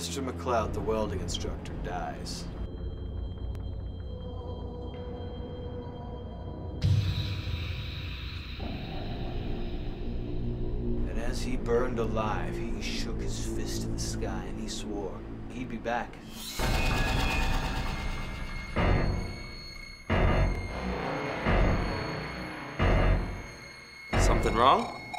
Mr. McLeod, the welding instructor, dies. And as he burned alive, he shook his fist in the sky and he swore he'd be back. Something wrong?